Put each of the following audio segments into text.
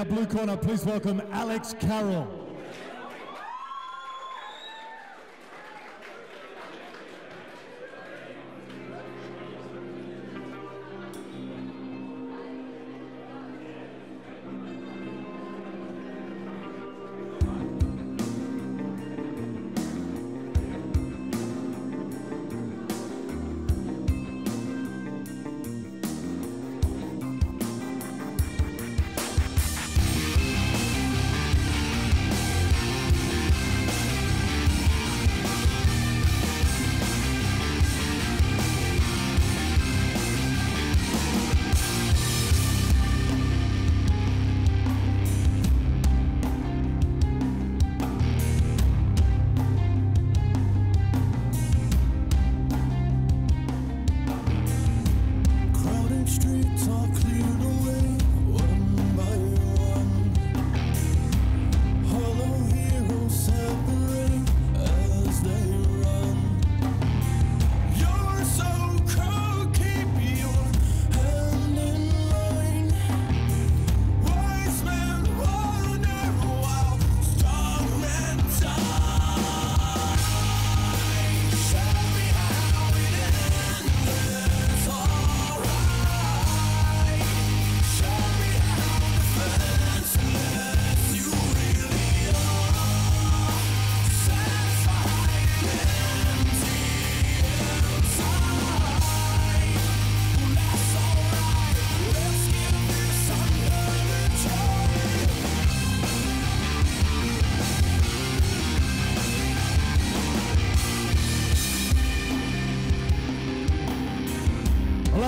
Our blue corner, please welcome Alex Carroll.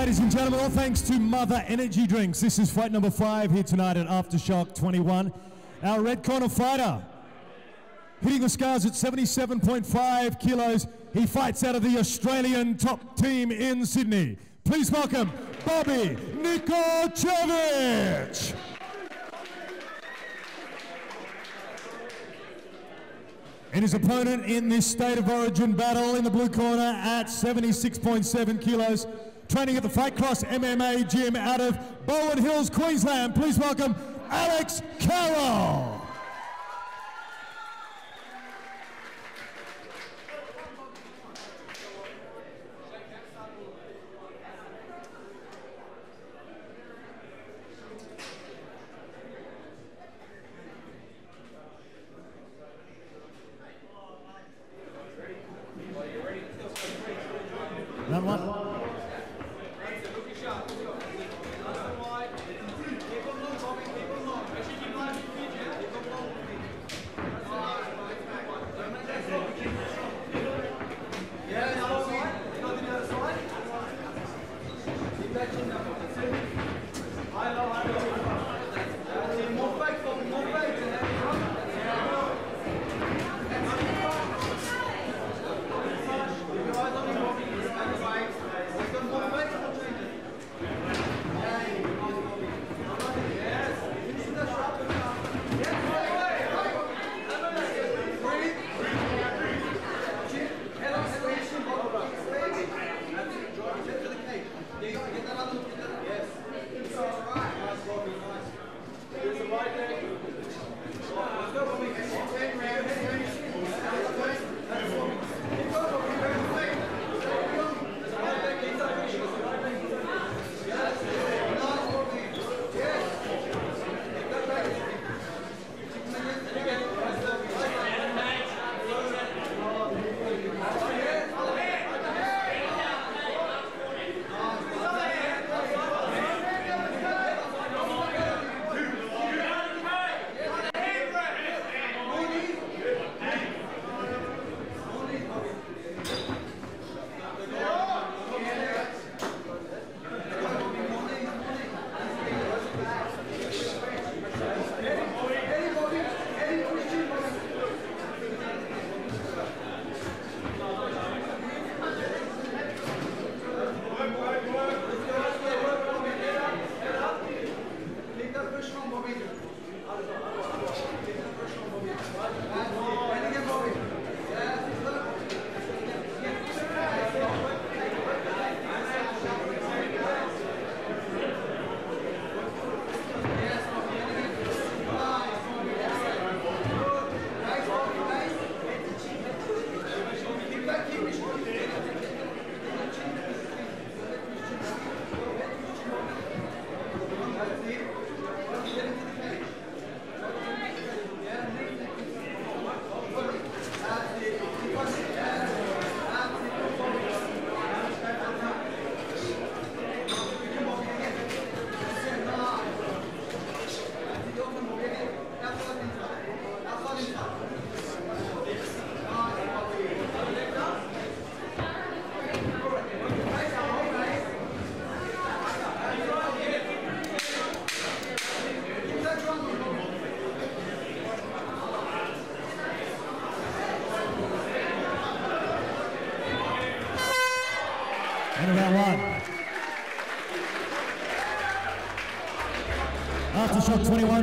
Ladies and gentlemen, all thanks to Mother Energy Drinks. This is fight number five here tonight at Aftershock 21. Our red corner fighter, hitting the scars at 77.5 kilos. He fights out of the Australian top team in Sydney. Please welcome Bobby Nikocevic. And his opponent in this state of origin battle in the blue corner at 76.7 kilos, training at the Fight Cross MMA gym out of Bowen Hills, Queensland. Please welcome Alex Carroll.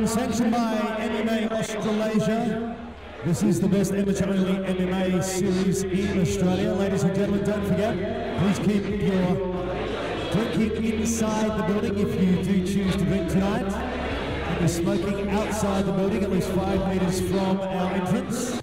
one sanctioned by MMA Australasia. This is the best amateur-only MMA series in Australia. Ladies and gentlemen, don't forget, please keep your drinking inside the building if you do choose to drink tonight. And you're smoking outside the building, at least five metres from our entrance.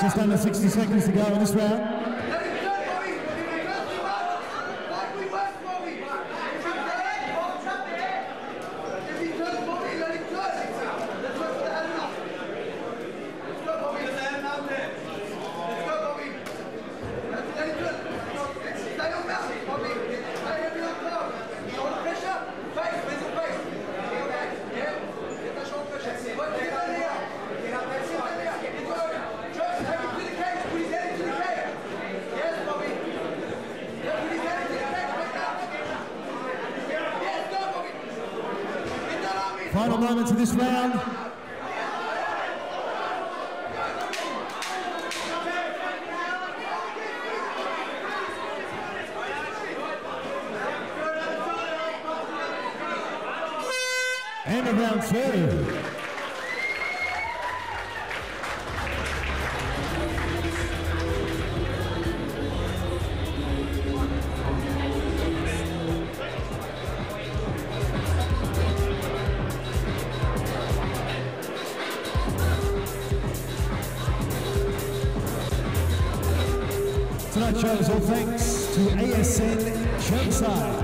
Just under 60 seconds to go in this round. elements of this round. End of round two. all thanks to ASN Chermside.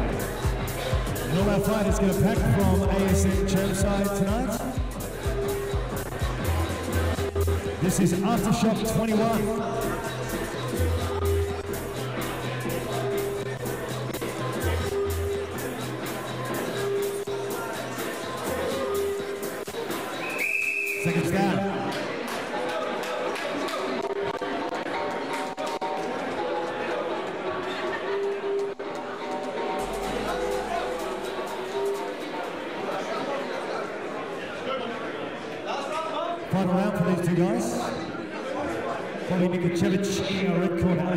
And all our fighters get a pack from ASN Chermside tonight. This is Aftershock 21.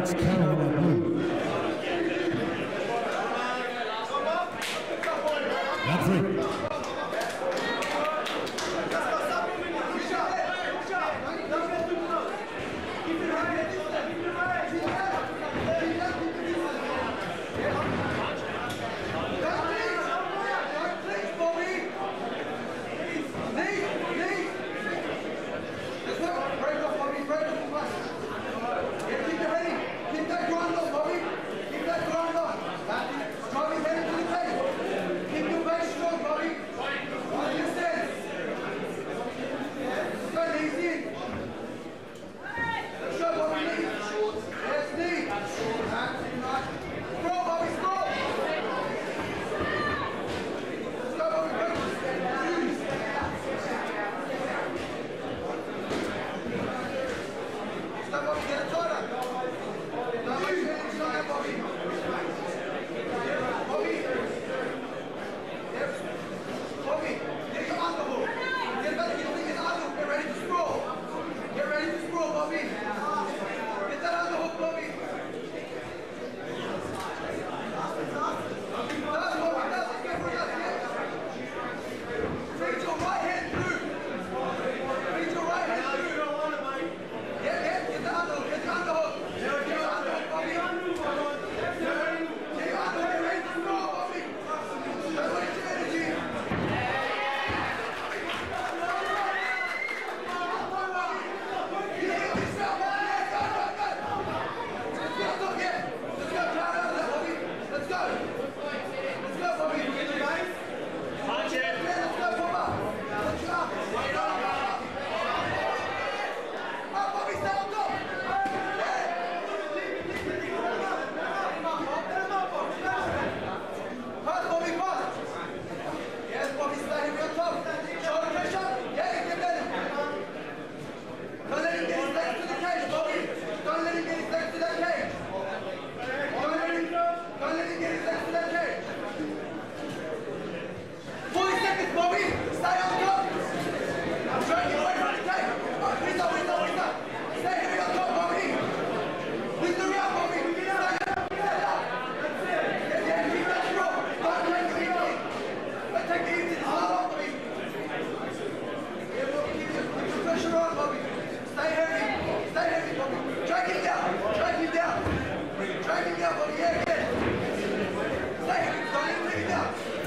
Alex Carroll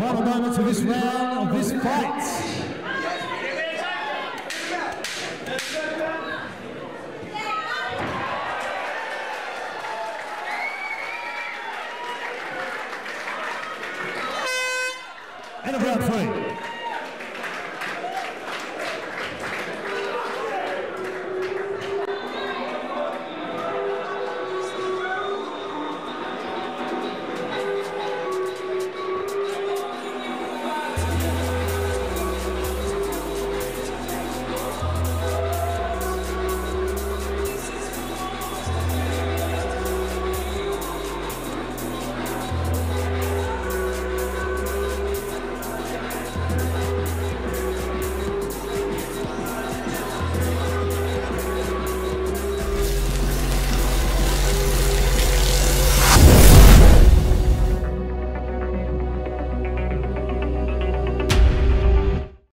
Final moments of this round of this fight.